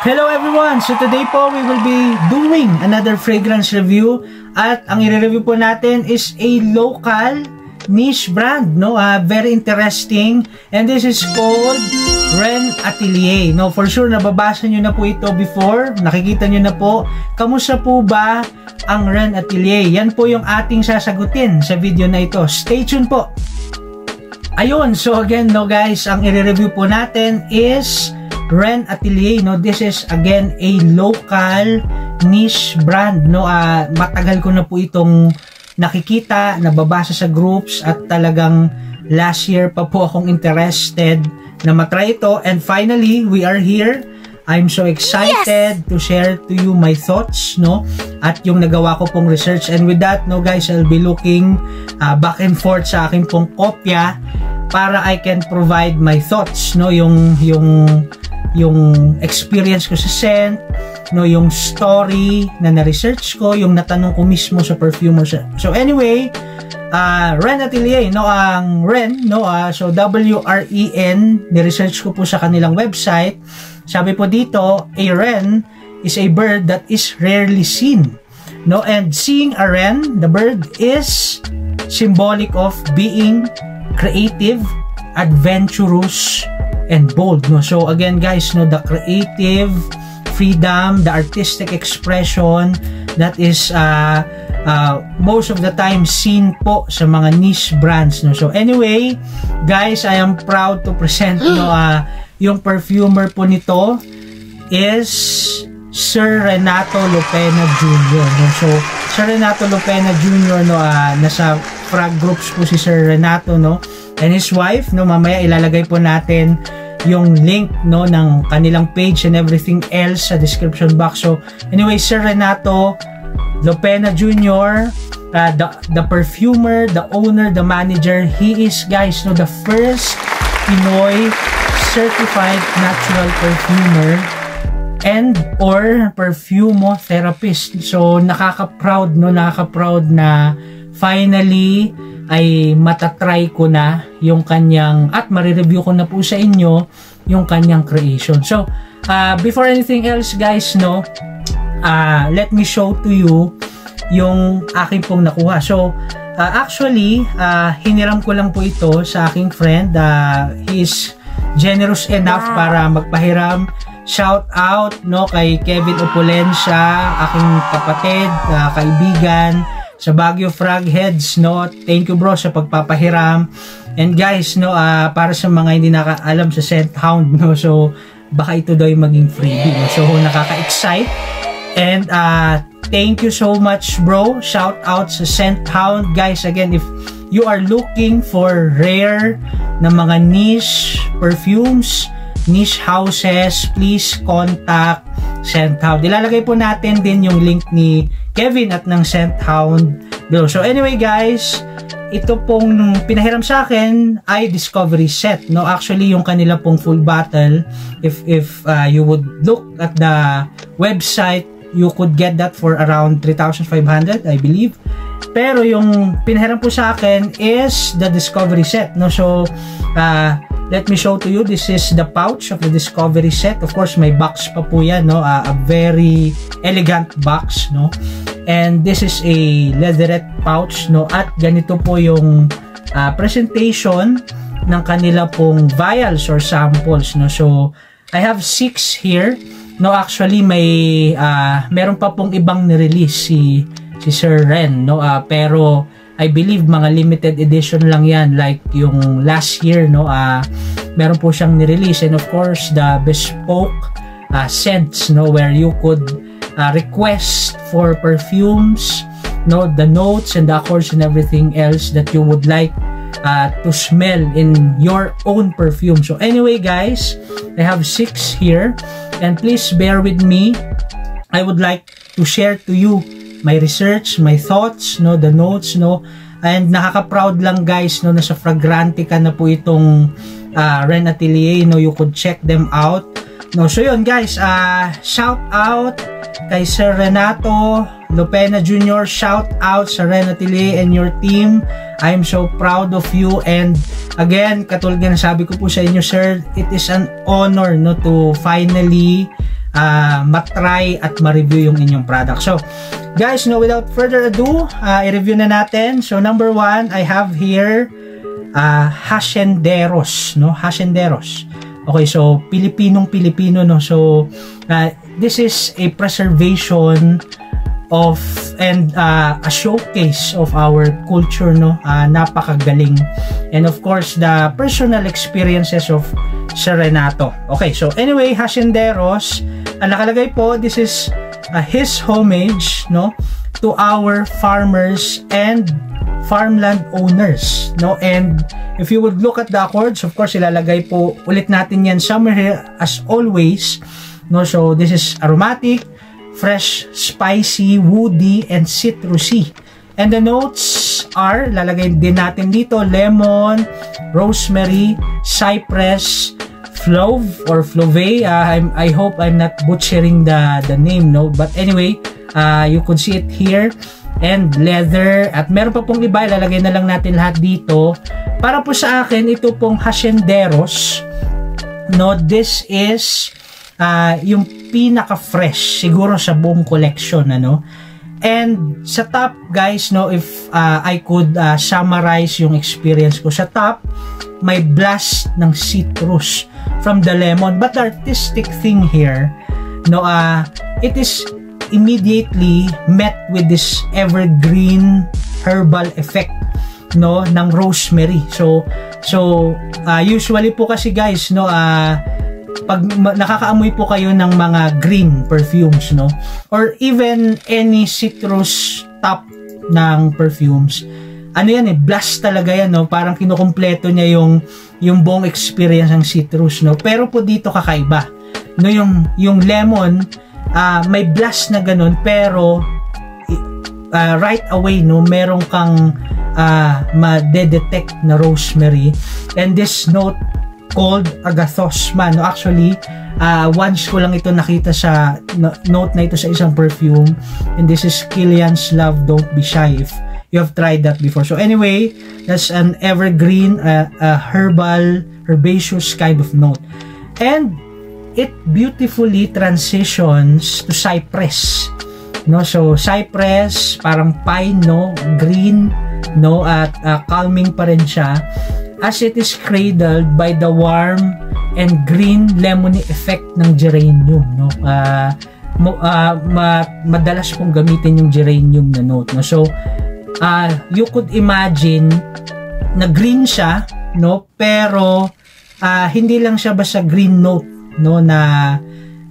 Hello everyone! So today po we will be doing another fragrance review at ang i-review po natin is a local niche brand, no? Uh, very interesting and this is called Ren Atelier. No, for sure nababasa niyo na po ito before, nakikita niyo na po. Kamusta po ba ang Ren Atelier? Yan po yung ating sasagutin sa video na ito. Stay tuned po! Ayun, so again, no guys, ang i-review po natin is Ren Atelier, no? This is again a local niche brand, no? Uh, matagal ko na po itong nakikita, nababasa sa groups at talagang last year pa po akong interested na matry ito and finally, we are here. I'm so excited yes! to share to you my thoughts, no? At yung nagawa ko pong research. And with that, no guys, I'll be looking uh, back and forth sa aking pong kopya para I can provide my thoughts, no? Yung, yung yung experience ko sa scent, no, yung story na na-research ko, yung natanong ko mismo sa perfumer. So anyway, uh, Ren Atelier, no, ang Ren, no, uh, so W-R-E-N, ni-research ko po sa kanilang website. Sabi po dito, a Ren is a bird that is rarely seen. No, and seeing a Ren, the bird is symbolic of being creative, adventurous, and bold no so again guys no the creative freedom the artistic expression that is uh, uh, most of the time seen po sa mga niche brands no so anyway guys I am proud to present no uh, yung perfumer po nito is Sir Renato Lopena Jr. No? So, Sir Renato Lopena Jr. no uh, nasa frag groups po si Sir Renato no and his wife no mamaya ilalagay po natin yung link no ng kanilang page and everything else sa description box. So anyway, Sir Renato Lopena Jr., uh, the, the perfumer, the owner, the manager, he is guys no the first Pinoy certified natural perfumer and or perfumotherapist. So nakaka-proud no, nakaka-proud na finally ay matatry ko na yung kanyang at marireview ko na po sa inyo yung kanyang creation. So, uh, before anything else guys, no, uh, let me show to you yung aking pong nakuha. So, uh, actually, uh, hiniram ko lang po ito sa aking friend. Uh, he is generous enough wow. para magpahiram. Shout out no kay Kevin Opulensya, aking kapatid, uh, kaibigan, sa Baguio Frog Heads, no? Thank you bro sa pagpapahiram. And guys, no, uh, para sa mga hindi nakaalam sa Scent Hound, no? So, baka ito daw yung maging freebie, no? So, nakaka-excite. And, uh, thank you so much, bro. Shout out sa Scent Hound. Guys, again, if you are looking for rare na mga niche perfumes, niche houses, please contact Scent Hound. Ilalagay po natin din yung link ni Kevin at ng Scent Hound below. So anyway guys, ito pong pinahiram sa akin ay discovery set. No, actually yung kanila pong full bottle if if uh, you would look at the website, you could get that for around 3,500 I believe. Pero yung pinahiram po sa akin is the discovery set. No, so uh, Let me show to you. This is the pouch of the Discovery set. Of course, may box pa po yan, no? Uh, a very elegant box, no? And this is a leatherette pouch, no? At ganito po yung uh, presentation ng kanila pong vials or samples, no? So, I have six here. No, actually, may uh, meron pa pong ibang ni-release si si Sir Ren, no? Uh, pero I believe mga limited edition lang yan like yung last year no uh, meron po siyang ni-release. And of course the bespoke uh, scents no where you could uh, request for perfumes no the notes and the accords and everything else that you would like uh, to smell in your own perfume. So anyway guys I have six here. And please bear with me. I would like to share to you my research, my thoughts, no, the notes, no. And nakaka-proud lang guys, no, nasa Fragrantica na po itong uh, Ren Atelier, no, you could check them out. No, so yun guys, uh, shout out kay Sir Renato Lopena Jr. Shout out sa Ren Atelier and your team. I'm so proud of you and again, katulad ng sabi ko po sa inyo sir, it is an honor no to finally uh, matry at ma-review yung inyong product. So, guys, no, without further ado, uh, i-review na natin. So, number one, I have here uh, Hacenderos, no? Hacenderos. Okay, so Pilipinong Pilipino, no? So, uh, this is a preservation of and uh, a showcase of our culture no uh, napakagaling and of course the personal experiences of Serenato okay so anyway Hacenderos ang nakalagay po this is uh, his homage no to our farmers and farmland owners no and if you would look at the accords of course ilalagay po ulit natin yan somewhere here as always no so this is aromatic fresh, spicy, woody, and citrusy. And the notes are, lalagay din natin dito, lemon, rosemary, cypress, clove or flove. Uh, I hope I'm not butchering the, the name, no? But anyway, uh, you could see it here. And leather. At meron pa pong iba, lalagay na lang natin lahat dito. Para po sa akin, ito pong hacienderos. No, this is uh, yung pinaka-fresh siguro sa buong collection ano and sa top guys no if uh, I could uh, summarize yung experience ko. Sa top may blast ng citrus from the lemon. But the artistic thing here no uh, it is immediately met with this evergreen herbal effect no ng rosemary. So so uh, usually po kasi guys no uh, pag nakakaamoy po kayo ng mga green perfumes, no? Or even any citrus top ng perfumes, ano yan eh, blast talaga yan, no? Parang kinukumpleto niya yung, yung buong experience ng citrus, no? Pero po dito kakaiba. No, yung, yung lemon, uh, may blast na ganun, pero uh, right away, no, meron kang uh, ma-detect na rosemary. And this note called Agathosman. No, actually, uh, once ko lang ito nakita sa note na ito sa isang perfume. And this is Kilian's Love Don't Be Shy if you have tried that before. So anyway, that's an evergreen, uh, uh, herbal, herbaceous kind of note. And it beautifully transitions to cypress. No, so cypress, parang pine, no, green, no, at uh, calming pa rin siya as it is cradled by the warm and green lemony effect ng geranium no? Uh, uh, ma, madalas pong gamitin yung geranium na note no? So uh, you could imagine na green siya no? Pero uh, hindi lang siya basta green note no? Na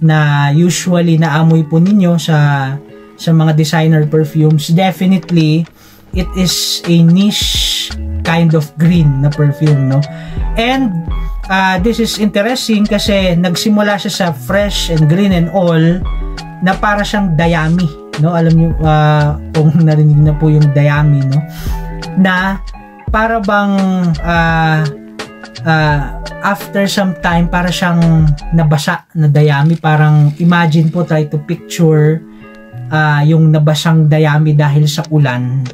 na usually naamoy po ninyo sa sa mga designer perfumes. Definitely it is a niche kind of green na perfume, no? And uh, this is interesting kasi nagsimula siya sa fresh and green and all na para siyang dayami, no? Alam niyo uh, kung narinig na po yung dayami, no? Na para bang uh, uh, after some time para siyang nabasa na dayami parang imagine po try to picture uh, yung nabasang dayami dahil sa ulan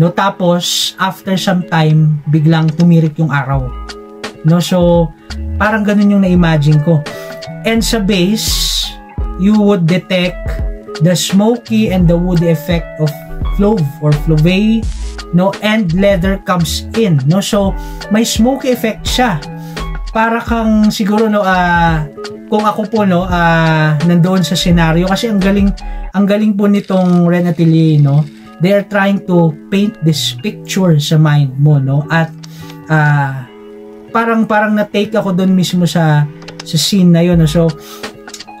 No, tapos after some time biglang tumirik yung araw. No, so parang ganun yung na-imagine ko. And sa base, you would detect the smoky and the woody effect of clove or flove, no, and leather comes in, no. So may smoky effect siya. Para kang siguro no uh, kung ako po no uh, nandoon sa scenario kasi ang galing ang galing po nitong Renatelier no they are trying to paint this picture sa mind mo no? At uh, parang parang na-take ako doon mismo sa sa scene na yun no? so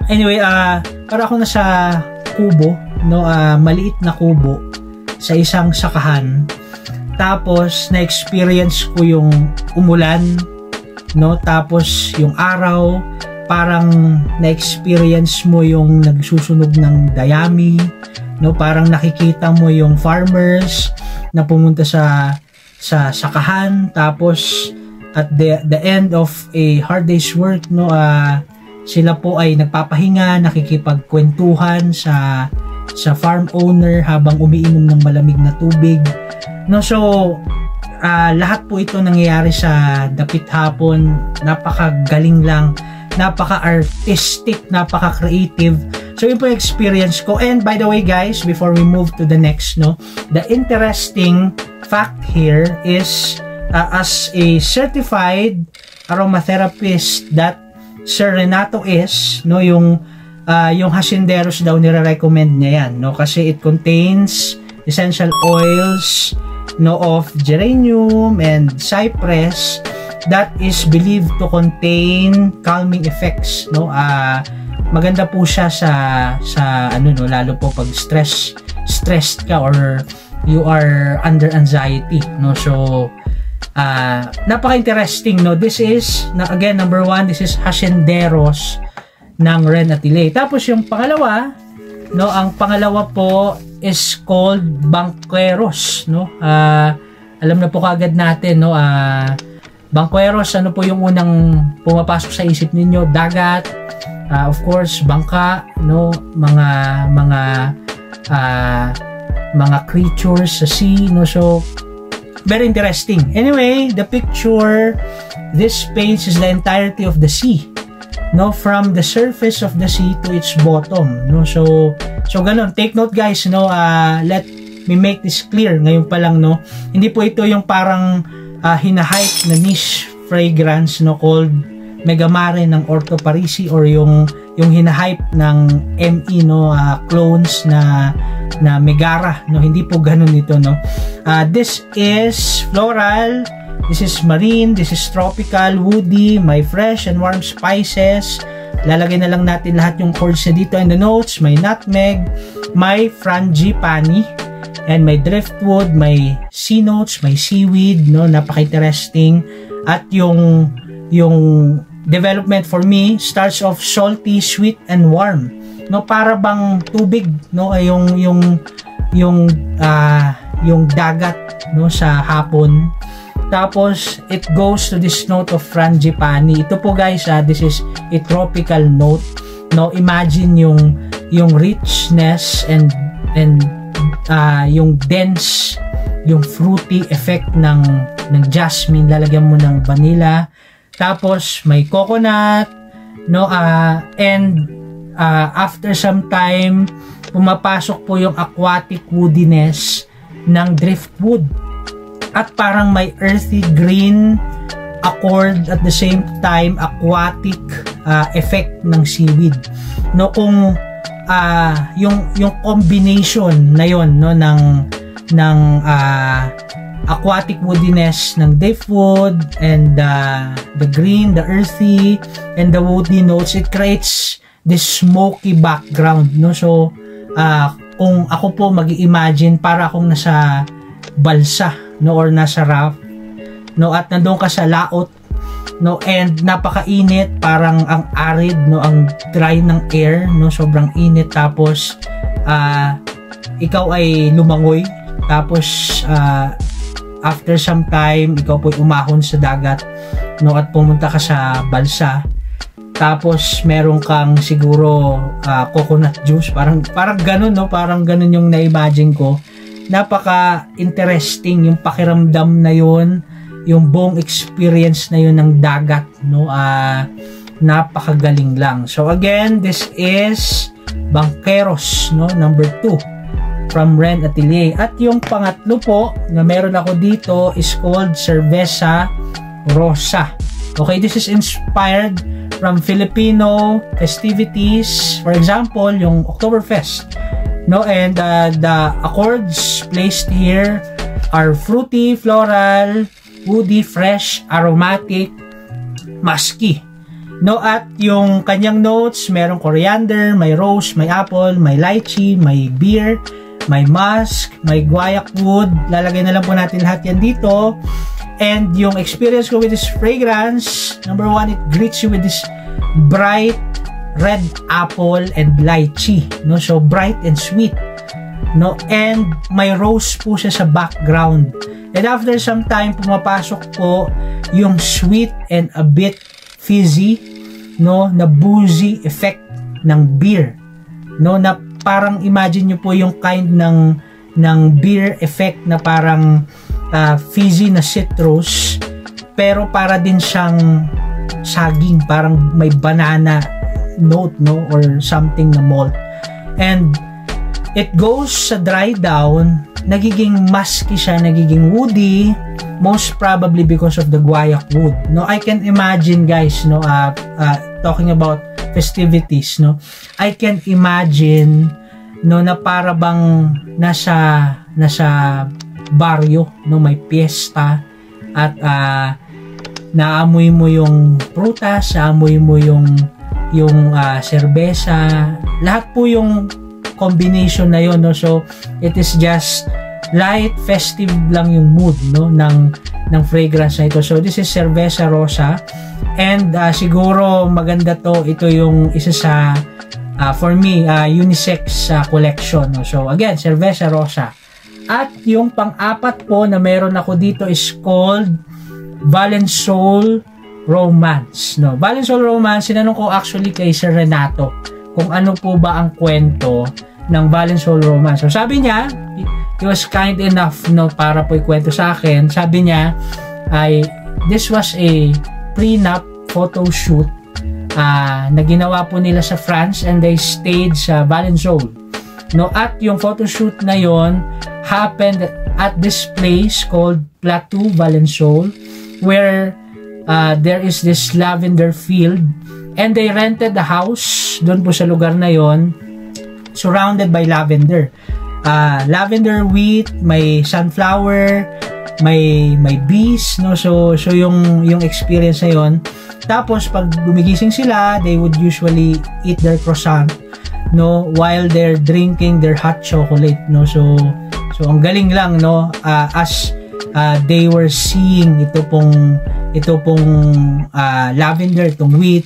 anyway uh, para ako nasa kubo no? Uh, maliit na kubo sa isang sakahan. Tapos na-experience ko yung umulan no? Tapos yung araw parang na-experience mo yung nagsusunog ng dayami no parang nakikita mo yung farmers na pumunta sa sa sakahan tapos at the the end of a hard day's work no uh, sila po ay nagpapahinga nakikipagkwentuhan sa sa farm owner habang umiinom ng malamig na tubig no so uh, lahat po ito nangyayari sa dapit hapon napakagaling lang napaka-artistic, napaka-creative. So yun po yung experience ko. And by the way guys, before we move to the next, no, the interesting fact here is uh, as a certified aromatherapist that Sir Renato is, no, yung uh, yung hacienderos daw nire-recommend niya yan, no, kasi it contains essential oils, no, of geranium and cypress that is believed to contain calming effects, no, uh, maganda po siya sa sa ano no lalo po pag stress stressed ka or you are under anxiety no? So uh, napaka-interesting no? This is na again number one this is Hacienderos ng Ren tapos yung pangalawa no ang pangalawa po is called Banqueros no? Uh, alam na po kagad natin no? Uh, Banqueros ano po yung unang pumapasok sa isip ninyo dagat uh, of course bangka no mga mga uh, mga creatures sa sea no so very interesting. Anyway, the picture, this page is the entirety of the sea. No, from the surface of the sea to its bottom. No, so so ganun. Take note guys, no. Uh, let me make this clear ngayon pa lang, no. Hindi po ito yung parang uh, hinahype na niche fragrance no called Megamare ng Orto Parisi or yung yung hinahype ng ME no uh, clones na na Megara no hindi po ganoon ito no. Uh, this is floral this is marine this is tropical woody may fresh and warm spices. Lalagay na lang natin lahat yung chords na dito and the notes. May nutmeg may frangipani and may driftwood may sea notes may seaweed no napaka-interesting at yung yung development for me starts off salty, sweet and warm. No para bang tubig no ay yung yung yung uh, yung dagat no sa hapon. Tapos it goes to this note of frangipani. Ito po guys, uh, this is a tropical note. No, imagine yung yung richness and and uh, yung dense yung fruity effect ng ng jasmine lalagyan mo ng vanilla tapos may coconut, no? Uh, and uh, after some time, pumapasok po yung aquatic woodiness ng driftwood. At parang may earthy green accord at the same time aquatic uh, effect ng seaweed. No kung uh, yung yung combination na yon no ng ng uh, aquatic woodiness ng driftwood and uh, the green, the earthy, and the woody notes. It creates this smoky background, no? So, uh, kung ako po mag imagine para akong nasa balsa, no? Or nasa raft, no? At nandoon ka sa laot, no? And napakainit, parang ang arid, no? Ang dry ng air, no? Sobrang init. Tapos, uh, ikaw ay lumangoy. Tapos, uh, after some time, ikaw po'y umahon sa dagat, no, at pumunta ka sa balsa, tapos meron kang siguro uh, coconut juice, parang parang ganun no, parang ganun yung na-imagine ko. Napaka interesting yung pakiramdam na yun, yung buong experience na yun ng dagat, no. Uh, napakagaling lang. So again, this is Banqueros, no, number 2 from Ren Atelier. At yung pangatlo po na meron ako dito is called Cerveza Rosa. Okay, this is inspired from Filipino festivities. For example, yung Oktoberfest. No, and uh, the accords placed here are fruity, floral, woody, fresh, aromatic, musky. No, at yung kanyang notes, merong coriander, may rose, may apple, may lychee, may beer, may musk, may guayak wood. Lalagay na lang po natin lahat yan dito. And yung experience ko with this fragrance, number one, it greets you with this bright red apple and lychee. No? So, bright and sweet. No? And may rose po siya sa background. And after some time, pumapasok po yung sweet and a bit fizzy, no, na boozy effect ng beer. No, na parang imagine nyo po yung kind ng ng beer effect na parang uh, fizzy na citrus pero para din siyang saging, parang may banana note, no? Or something na malt. And it goes sa dry down, nagiging musky siya, nagiging woody, most probably because of the guayak wood. No, I can imagine guys, no, uh, uh, talking about festivities, no, I can imagine no na para bang nasa nasa baryo no? May piyesta at uh, naamoy mo yung prutas, naamoy mo yung yung uh, serbesa, lahat po yung combination na yon no? So it is just light festive lang yung mood no? Ng ng fragrance na ito. So this is cerveza rosa. And uh, siguro maganda to ito yung isa sa uh, for me uh, unisex uh, collection no? so again cerveza rosa. At yung pang-apat po na meron ako dito is called Valensol Romance no? Valensol Romance sinanong ko actually kay Sir Renato kung ano po ba ang kwento ng Valensol Romance so sabi niya he was kind enough no para po ikwento sa akin sabi niya ay this was a prenup photo shoot uh, na ginawa po nila sa France and they stayed sa Valenzoll. No, at yung photoshoot na yon happened at this place called Plateau Valenzoll where uh, there is this lavender field and they rented the house doon po sa lugar na yon surrounded by lavender. Uh, lavender wheat, may sunflower, may may bees no? So so yung yung experience na yon tapos pag gumigising sila they would usually eat their croissant no? While they're drinking their hot chocolate no? So so ang galing lang no? Uh, as uh, they were seeing ito pong ito pong uh, lavender itong wheat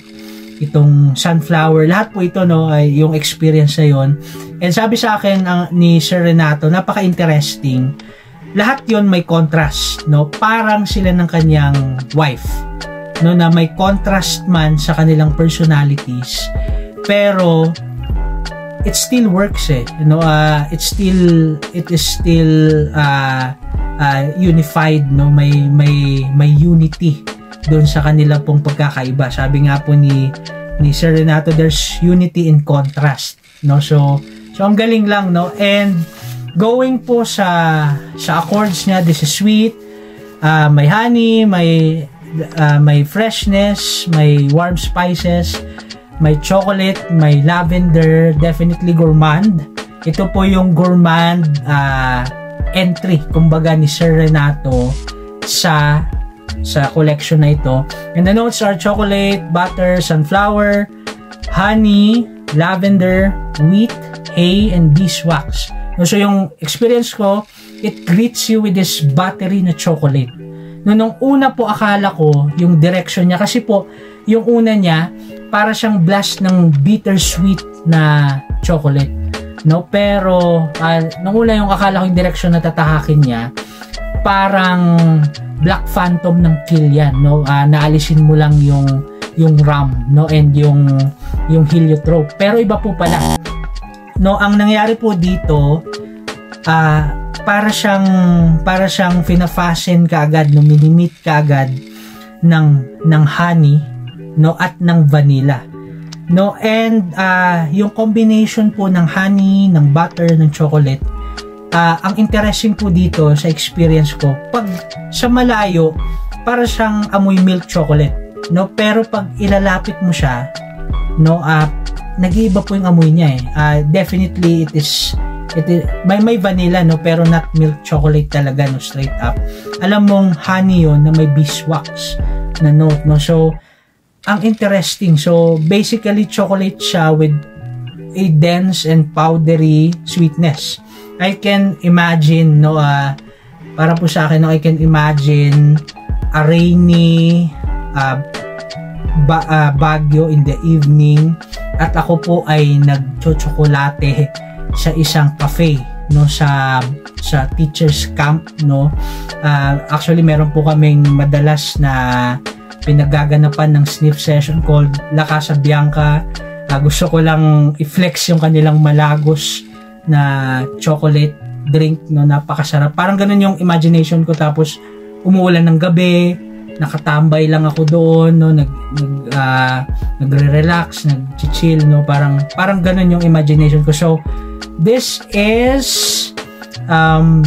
itong sunflower lahat po ito no ay yung experience na yon and sabi sa akin ang, ni Sir Renato napaka interesting lahat yon may contrast, no? Parang sila ng kanyang wife, no? Na may contrast man sa kanilang personalities, pero it still works eh. You know, uh, it still it is still uh, uh, unified, no? May may may unity doon sa kanila pong pagkakaiba. Sabi nga po ni ni Sir Renato, there's unity in contrast, no? So so ang galing lang, no? And going po sa sa accords niya this is sweet uh, may honey may uh, may freshness may warm spices may chocolate may lavender definitely gourmand ito po yung gourmand uh, entry kumbaga ni Sir Renato sa sa collection na ito and the notes are chocolate butter sunflower honey lavender wheat hay and beeswax So yung experience ko, it greets you with this battery na chocolate. No, nung una po akala ko yung direction niya kasi po yung una niya para siyang blast ng bittersweet na chocolate. No, pero uh, nung una yung akala ko yung direction na tatahakin niya parang Black Phantom ng kill yan, no? Uh, naalisin mo lang yung yung ram, no? And yung yung heliotrope. Pero iba po pala no ang nangyari po dito uh, para siyang para siyang fina-fasten kaagad no minimit kaagad ng ng honey no at ng vanilla no and uh, yung combination po ng honey ng butter ng chocolate uh, ang interesting po dito sa experience ko pag sa malayo para siyang amoy milk chocolate no pero pag ilalapit mo siya no uh, nag-iiba po yung amoy niya eh. Uh, definitely it is it is, may may vanilla no pero not milk chocolate talaga no straight up. Alam mong honey yon na may beeswax na note no. So ang interesting. So basically chocolate siya with a dense and powdery sweetness. I can imagine no uh, para po sa akin no I can imagine a rainy uh, ba, uh, Baguio in the evening at ako po ay nagchochokolate sa isang cafe no sa sa teachers camp no. Uh, actually meron po kaming madalas na pinagaganapan ng sniff session called La Casa Bianca. Uh, gusto ko lang i-flex yung kanilang malagos na chocolate drink no napakasarap. Parang ganun yung imagination ko. Tapos umuulan ng gabi nakatambay lang ako doon no nag nag uh, nagre-relax nag-chill no parang parang ganun yung imagination ko. So this is um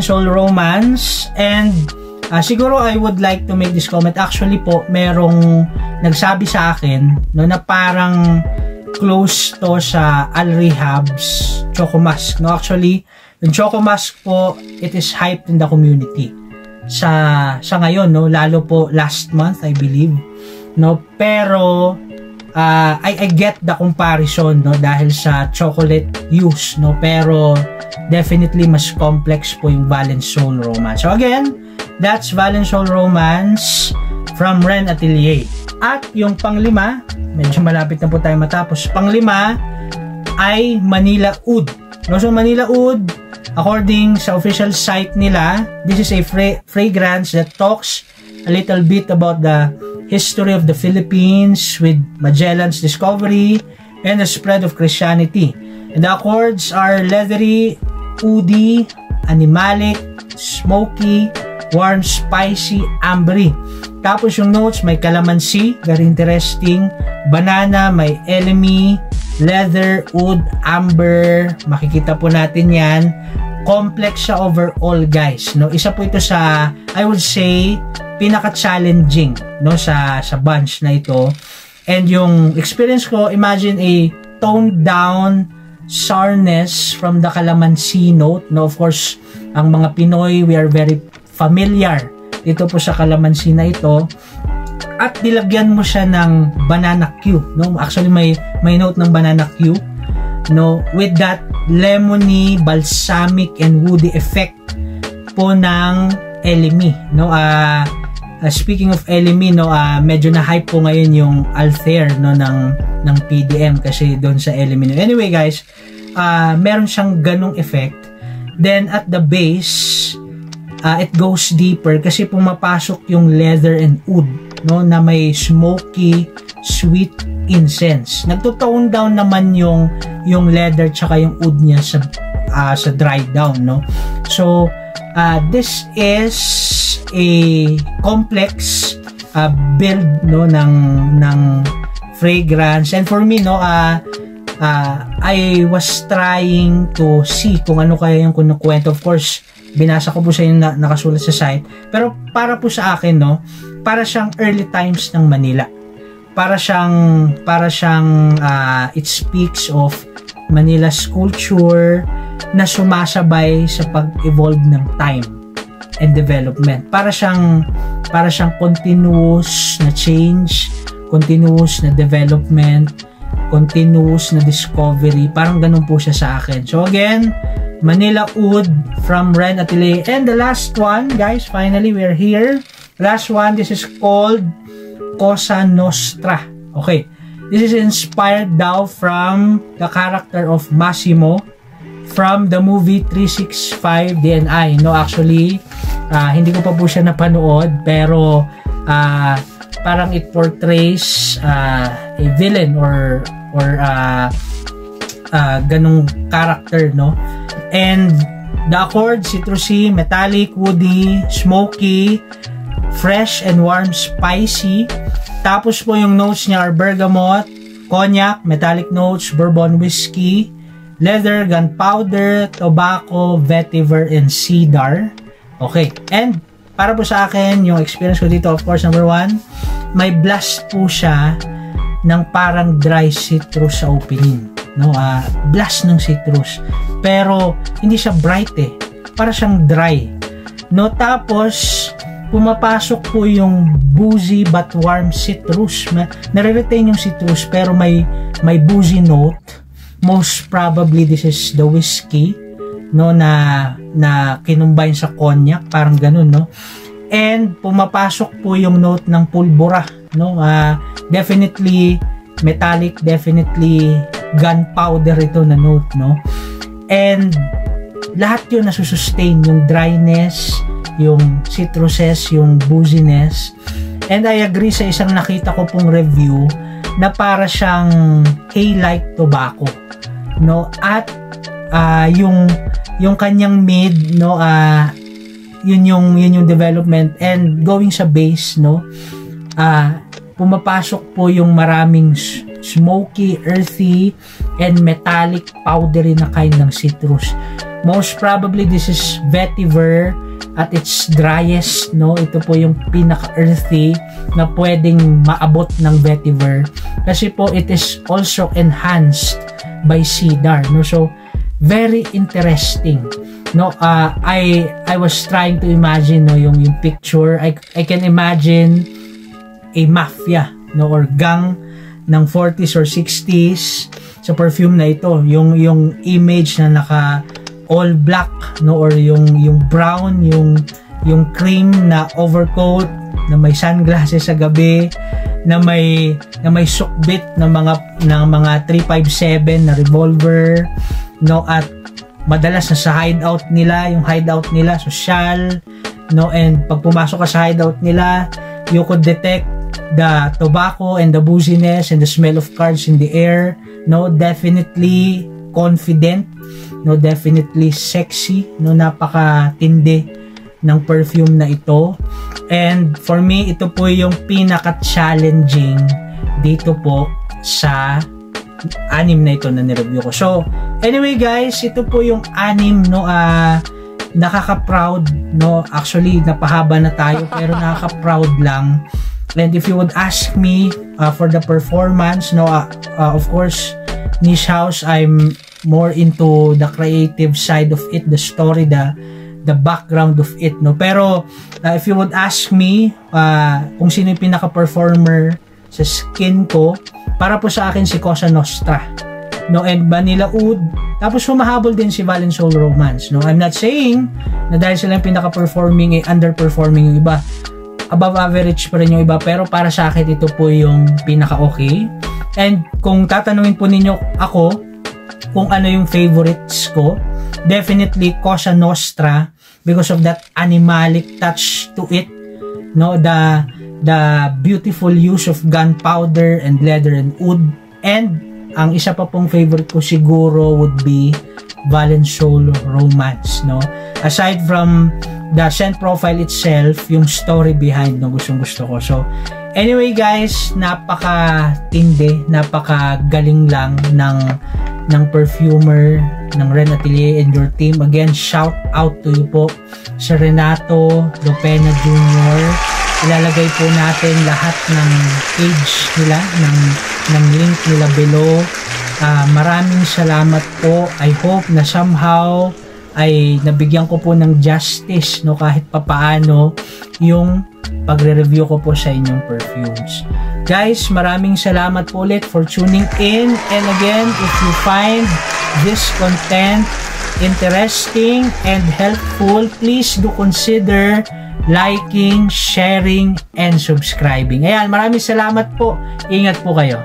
Soul Romance and uh, siguro I would like to make this comment. Actually po merong nagsabi sa akin no na parang close to sa Al Rehab's Choco Mask no? Actually yung Choco Mask po it is hyped in the community. Sa sa ngayon no? Lalo po last month I believe no? Pero uh, I I get the comparison no? Dahil sa chocolate use no? Pero definitely mas complex po yung Valen Soul Romance. So again that's Valen Soul Romance from Ren Atelier at yung panglima medyo malapit na po tayo matapos panglima ay Manila Oud no so Manila Oud According sa official site nila, this is a fra fragrance that talks a little bit about the history of the Philippines with Magellan's discovery and the spread of Christianity. And the accords are leathery, woody, animalic, smoky, warm, spicy, ambery. Tapos yung notes, may calamansi, very interesting, banana, may elemi, leather, wood, amber, makikita po natin yan. Complex siya overall guys. No isa po ito sa I would say pinaka challenging no sa sa bunch na ito. And yung experience ko imagine a toned down sourness from the calamansi note. No of course ang mga Pinoy we are very familiar dito po sa calamansi na ito. At dilagyan mo siya ng banana Q no? Actually may may note ng banana Q no? With that lemony balsamic and woody effect po ng elemi no? Uh, uh, speaking of elemi no? Uh, medyo na hype po ngayon yung Altair no? Ng ng PDM kasi doon sa elemi no. anyway guys uh, meron siyang ganong effect. Then at the base uh, it goes deeper kasi pumapasok yung leather and wood no na may smoky sweet incense. Nagto-tone down naman yung yung leather tsaka yung wood niya sa uh, sa dry down, no? So, uh, this is a complex uh, build no ng ng fragrance and for me no uh, uh, I was trying to see kung ano kaya yung kinukwento of course binasa ko po sa yung na, nakasulat sa site pero para po sa akin no para siyang early times ng Manila para siyang para siyang uh, it speaks of Manila's culture na sumasabay sa pag-evolve ng time and development. Para siyang para siyang continuous na change, continuous na development, continuous na discovery. Parang ganun po siya sa akin. So again, Manila Oud from Ren Atelier. And the last one, guys, finally we're here. Last one, this is called Cosa Nostra. Okay. This is inspired daw from the character of Massimo from the movie 365 DNI. No, actually, uh, hindi ko pa po siya napanood pero uh, parang it portrays uh, a villain or or uh, uh, ganong character, no? And the accord, citrusy, metallic, woody, smoky, fresh and warm spicy. Tapos po yung notes niya are bergamot, cognac, metallic notes, bourbon whiskey, leather, gunpowder, tobacco, vetiver, and cedar. Okay. And para po sa akin, yung experience ko dito, of course, number one, may blast po siya ng parang dry citrus sa opening. No, uh, blast ng citrus. Pero, hindi siya bright eh. Para siyang dry. No, tapos, pumapasok po yung boozy but warm citrus. Nare-retain yung citrus pero may may boozy note. Most probably this is the whiskey no na na kinumbine sa cognac, parang ganun no. And pumapasok po yung note ng pulbura no. Uh, definitely metallic, definitely gunpowder ito na note no. And lahat yun nasusustain yung dryness, yung citruses, yung booziness. And I agree sa isang nakita ko pong review na para siyang hay-like tobacco. No? At uh, yung yung kanyang mid no uh, yun yung yun yung development and going sa base no ah pumapasok po yung maraming smoky, earthy, and metallic powdery na kind ng citrus. Most probably this is vetiver at its driest, no? Ito po yung pinaka-earthy na pwedeng maabot ng vetiver kasi po it is also enhanced by cedar, no? So, very interesting no uh, I I was trying to imagine no yung yung picture I I can imagine a mafia no or gang ng 40s or 60s sa perfume na ito. Yung yung image na naka all black no? Or yung yung brown yung yung cream na overcoat na may sunglasses sa gabi na may na may sukbit ng mga ng mga 357 na revolver no? At madalas na sa hideout nila yung hideout nila social no? And pag pumasok ka sa hideout nila you could detect the tobacco and the booziness and the smell of cards in the air no definitely confident no definitely sexy no napaka tindi ng perfume na ito and for me ito po yung pinaka challenging dito po sa anim na ito na nireview ko. So, anyway guys, ito po yung anim no uh, nakaka-proud no. Actually, napahaba na tayo pero nakaka-proud lang. And if you would ask me uh, for the performance, no, uh, uh, of course, Niche House, I'm more into the creative side of it, the story, the the background of it, no. Pero uh, if you would ask me uh, kung sino yung pinaka-performer sa skin ko, para po sa akin si Cosa Nostra. No, and Vanilla Oud. Tapos humahabol din si Valensoul Romance. No, I'm not saying na dahil sila yung pinaka-performing, eh, underperforming yung iba. Above average pa rin yung iba. Pero para sa akin, ito po yung pinaka-okay. And kung tatanungin po ninyo ako, kung ano yung favorites ko, definitely Cosa Nostra because of that animalic touch to it. No, the the beautiful use of gunpowder and leather and wood. And ang isa pa pong favorite ko siguro would be Valensoul Romance, no? Aside from the scent profile itself, yung story behind no gustong gusto ko. So, anyway guys, napaka tindi, napaka galing lang ng ng perfumer ng Ren Atelier and your team. Again, shout out to you po sa Renato Lopena Jr ilalagay po natin lahat ng page nila ng, ng link nila below uh, maraming salamat po I hope na somehow ay nabigyan ko po ng justice no kahit papaano yung pagre-review ko po sa inyong perfumes. Guys, maraming salamat po ulit for tuning in and again, if you find this content interesting and helpful, please do consider liking, sharing, and subscribing. Ayan, maraming salamat po. Ingat po kayo.